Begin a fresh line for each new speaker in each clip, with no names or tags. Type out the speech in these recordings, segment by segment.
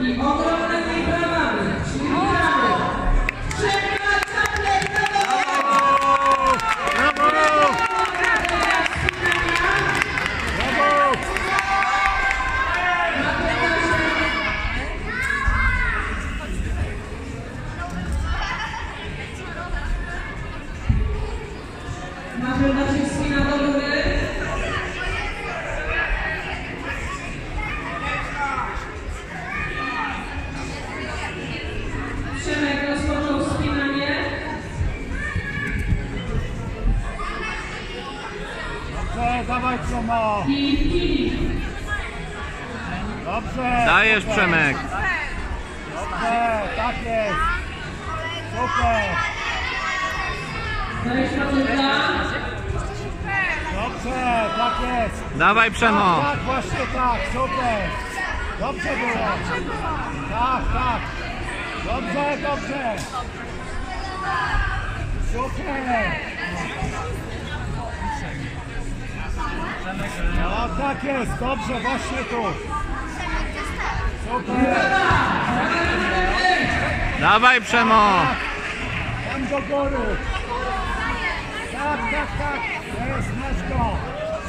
i ogromnymi bramami, czyli brawo! Matylda się wspina do góry.
Dobrze, dawaj Przemo.
I Filip.
Dobrze.
Dajesz
super.
Przemek.
Dobrze, tak jest. Super.
20%.
Dobrze, tak jest.
Dawaj
Tak,
Przemo.
tak, właśnie tak, super. Dobrze było. Tak, tak. Dobrze, dobrze. Super. No tak jest, dobrze, właśnie tu. Super.
Dawaj Przemo.
Tam do góry. Tak, tak, tak. Jest, masz go.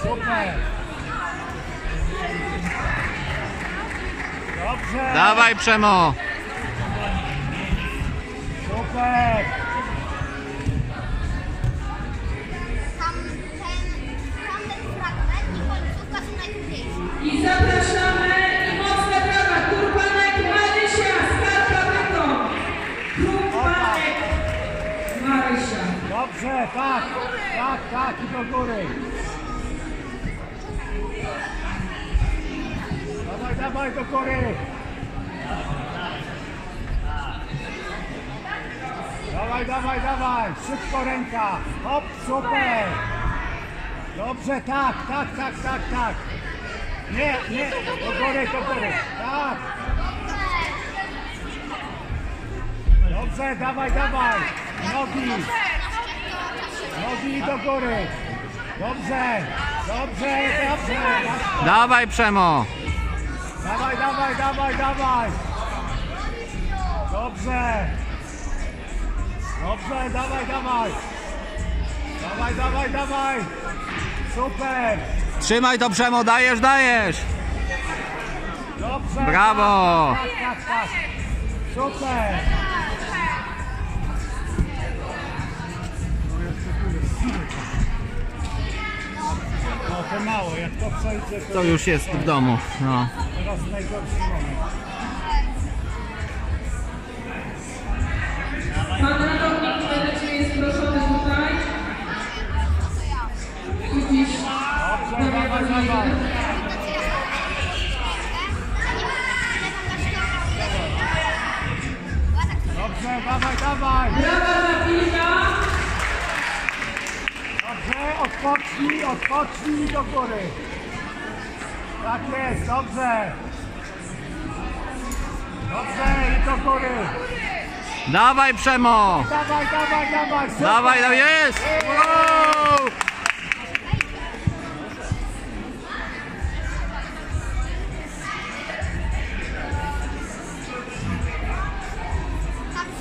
Super. Dobrze.
Dawaj Przemo.
Super. Dobrze, tak. Tak, tak i do góry. Dawaj, dawaj do góry. Dawaj, dawaj, dawaj. Szybko ręka. Hop, super. Dobrze, tak, tak, tak, tak, tak. Nie, nie, do góry, do góry. Tak. Dobrze, dawaj, dawaj. Nogi. Nogi do góry. Dobrze, dobrze, dobrze.
Dawaj Przemo.
Dawaj, dawaj, dawaj, dawaj. Dobrze. Dobrze, dawaj, dawaj. Dawaj, dawaj, dawaj. Super.
Trzymaj to Przemo. Dajesz, dajesz.
Dobrze.
Brawo.
Tak, tak, tak. Super. To mało, jak to przejdzie, to
To już jest w domu. No.
teraz najgorszy moment.
Pan ratownik medyczny jest proszony tutaj. Widzisz?
Dobrze, dawaj, dawaj. Dobrze, dawaj, dawaj.
Brawa dla Filipa.
Dobrze, odpocznij, odpocznij do góry. Tak jest, dobrze. Dobrze, i do góry.
Dawaj Przemo.
Dawaj, dawaj, dawaj. super.
Dawaj, no jest. Wow.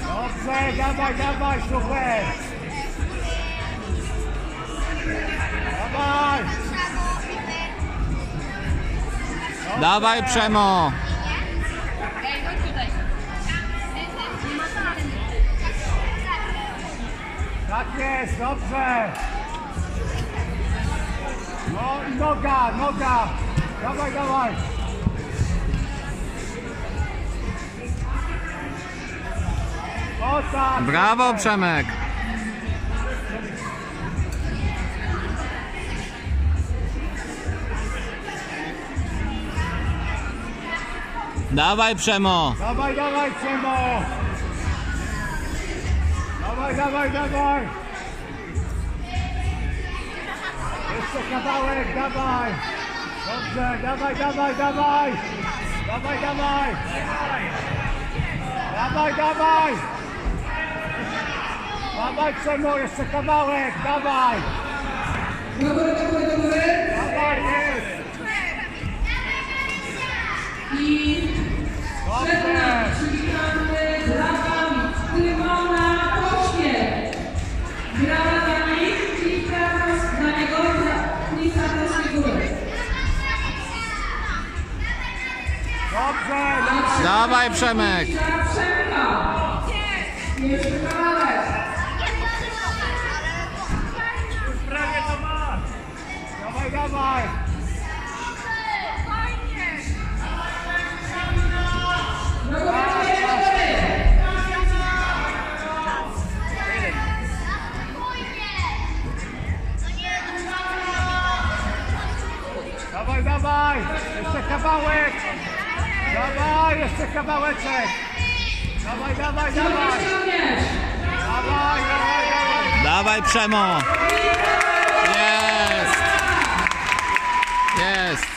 Dobrze, dawaj, dawaj, super. Dawaj
Przemo.
Tak jest, dobrze. No i noga, noga. Dawaj, dawaj. O tak.
Brawo. Przemek. Dawaj Przemo.
Dawaj, dawaj, Przemo. Dawaj, dawaj, dawaj. Jeszcze kawałek, dawaj. Dobrze, dawaj, dawaj, dawaj. Dawaj, dawaj. Dawaj, dawaj. Dawaj, Przemo, jeszcze kawałek, dawaj.
Do góry, do góry, do góry.
Dawaj, jest.
I przed nami przywitamy brawami Tymona Pocznie. Brawa dla nich i brawa dla niego Krakowskiej Góry.
Dobrze.
Dawaj Przemek.
Przemka. Dawaj, dawaj, dawaj! Jeszcze kawałek!
Dawaj, jeszcze kawałeczek! Dawaj, dawaj, dawaj! Dawaj, dawaj, dawaj!
Dawaj, Przemo! Jest! Jest!